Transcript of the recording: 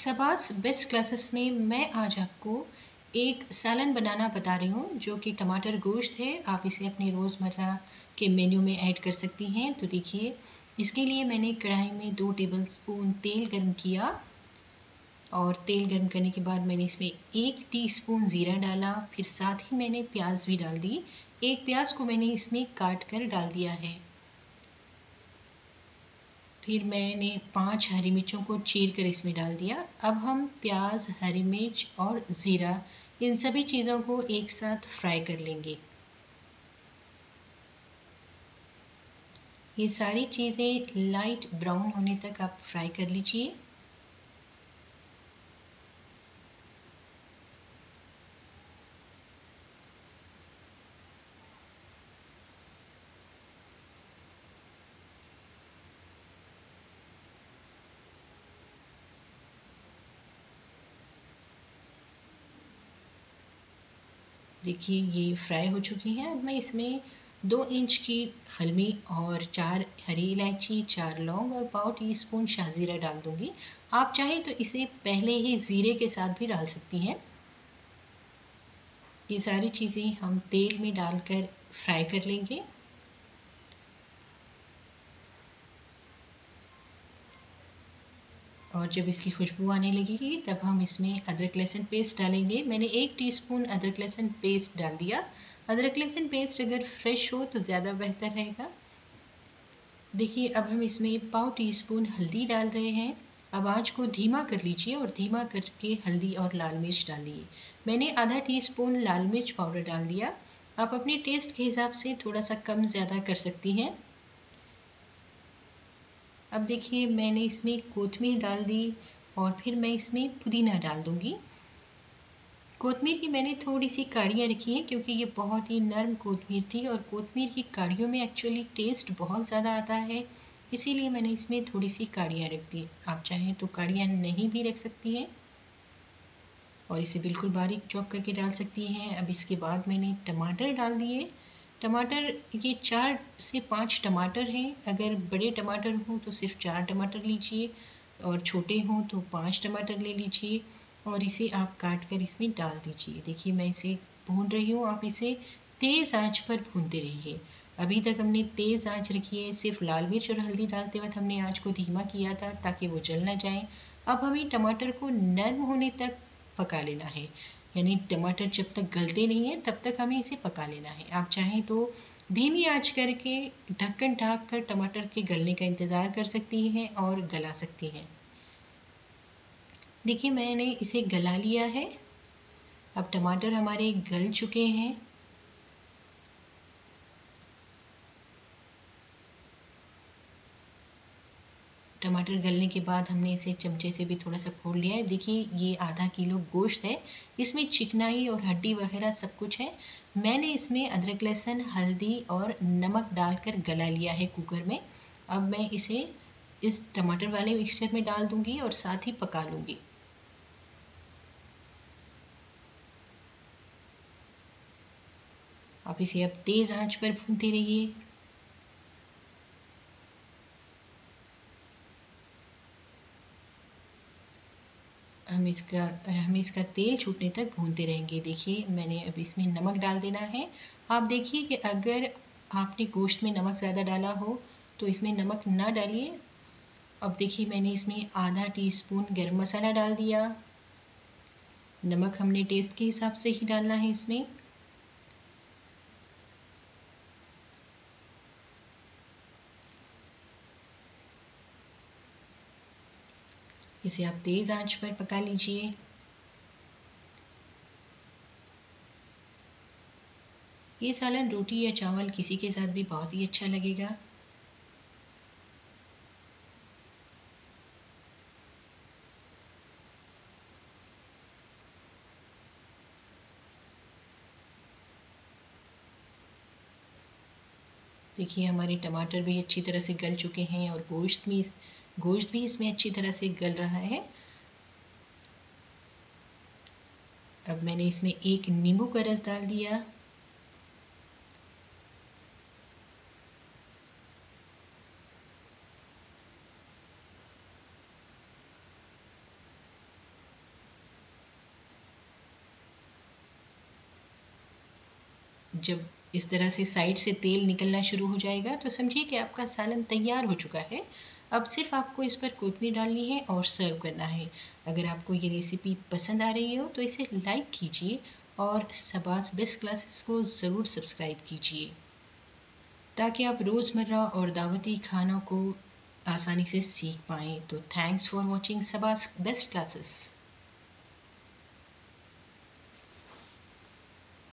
सबास best classes में मैं आज आपको एक सालन बनाना बता रही हूँ, जो कि टमाटर गोश्त है। आप इसे अपने रोज़मर्रा के मेन्यू में ऐड कर सकती हैं। तो देखिए, इसके लिए मैंने कढ़ाई में दो टेबल स्पून तेल गर्म किया और तेल गर्म करने के बाद मैंने इसमें एक टीस्पून ज़ीरा डाला। फिर साथ ही मैंने प्याज भी डाल दी। एक प्याज को मैंने इसमें काट कर डाल दिया है। फिर मैंने पाँच हरी मिर्चों को चीर कर इसमें डाल दिया। अब हम प्याज, हरी मिर्च और ज़ीरा, इन सभी चीज़ों को एक साथ फ्राई कर लेंगे। ये सारी चीज़ें लाइट ब्राउन होने तक आप फ्राई कर लीजिए। देखिए, ये फ्राई हो चुकी हैं। अब मैं इसमें दो इंच की हलमी और चार हरी इलायची, चार लौंग और पाव टी स्पून शाहजीरा डाल दूँगी। आप चाहे तो इसे पहले ही ज़ीरे के साथ भी डाल सकती हैं। ये सारी चीज़ें हम तेल में डालकर फ्राई कर लेंगे। और जब इसकी खुशबू आने लगेगी, तब हम इसमें अदरक लहसुन पेस्ट डालेंगे। मैंने एक टीस्पून अदरक लहसुन पेस्ट डाल दिया। अदरक लहसुन पेस्ट अगर फ्रेश हो तो ज़्यादा बेहतर रहेगा। देखिए, अब हम इसमें पाव टी स्पून हल्दी डाल रहे हैं। अब आँच को धीमा कर लीजिए और धीमा करके हल्दी और लाल मिर्च डालिए मैंने आधा टी स्पून लाल मिर्च पाउडर डाल दिया। आप अपने टेस्ट के हिसाब से थोड़ा सा कम ज़्यादा कर सकती हैं। अब देखिए, मैंने इसमें कोतमीर डाल दी और फिर मैं इसमें पुदीना डाल दूँगी। कोतमीर की मैंने थोड़ी सी काड़ियाँ रखी हैं क्योंकि ये बहुत ही नरम कोतमीर थी और कोतमीर की काड़ियों में एक्चुअली टेस्ट बहुत ज़्यादा आता है, इसीलिए मैंने इसमें थोड़ी सी काड़ियाँ रख दी। आप चाहें तो काड़ियाँ नहीं भी रख सकती हैं और इसे बिल्कुल बारीक चॉप करके डाल सकती हैं। अब इसके बाद मैंने टमाटर डाल दिए। टमाटर, ये चार से पाँच टमाटर हैं। अगर बड़े टमाटर हों तो सिर्फ़ चार टमाटर लीजिए और छोटे हों तो पाँच टमाटर ले लीजिए और इसे आप काट कर इसमें डाल दीजिए। देखिए, मैं इसे भून रही हूँ। आप इसे तेज़ आँच पर भूनते रहिए। अभी तक हमने तेज़ आँच रखी है, सिर्फ़ लाल मिर्च और हल्दी डालते वक्त हमने आँच को धीमा किया था ताकि वो जल ना जाए। अब हमें टमाटर को नरम होने तक पका लेना है। यानी टमाटर जब तक गलते नहीं है, तब तक हमें इसे पका लेना है। आप चाहें तो धीमी आँच करके, ढक्कन ढाक कर टमाटर के गलने का इंतज़ार कर सकती हैं और गला सकती हैं। देखिए, मैंने इसे गला लिया है। अब टमाटर हमारे गल चुके हैं। टमाटर गलने के बाद हमने इसे चमचे से भी थोड़ा सा खोल लिया है। देखिए, ये आधा किलो गोश्त है। इसमें चिकनाई और हड्डी वगैरह सब कुछ है। मैंने इसमें अदरक, लहसुन, हल्दी और नमक डालकर गला लिया है कुकर में। अब मैं इसे इस टमाटर वाले मिक्सचर में डाल दूँगी और साथ ही पका लूँगी। आप इसे अब तेज़ आँच पर भूनते रहिए। हम इसका हम इसका तेल छूटने तक भूनते रहेंगे। देखिए, मैंने अब इसमें नमक डाल देना है। आप देखिए कि अगर आपने गोश्त में नमक ज़्यादा डाला हो तो इसमें नमक ना डालिए। अब देखिए, मैंने इसमें आधा टीस्पून गरम मसाला डाल दिया। नमक हमने टेस्ट के हिसाब से ही डालना है इसमें। इसे आप तेज़ आँच पर पका लीजिए। ये सालन रोटी या चावल किसी के साथ भी बहुत ही अच्छा लगेगा। देखिए, हमारे टमाटर भी अच्छी तरह से गल चुके हैं और गोश्त भी गोश्त भी इसमें अच्छी तरह से गल रहा है। अब मैंने इसमें एक नींबू का रस डाल दिया। जब इस तरह से साइड से तेल निकलना शुरू हो जाएगा तो समझिए कि आपका सालन तैयार हो चुका है। अब सिर्फ़ आपको इस पर कोतमी डालनी है और सर्व करना है। अगर आपको ये रेसिपी पसंद आ रही हो तो इसे लाइक कीजिए और सबास बेस्ट क्लासेस को ज़रूर सब्सक्राइब कीजिए। ताकि आप रोज़मर्रा और दावती खानों को आसानी से सीख पाएँ। तो थैंक्स फॉर वॉचिंग सबास बेस्ट क्लासेस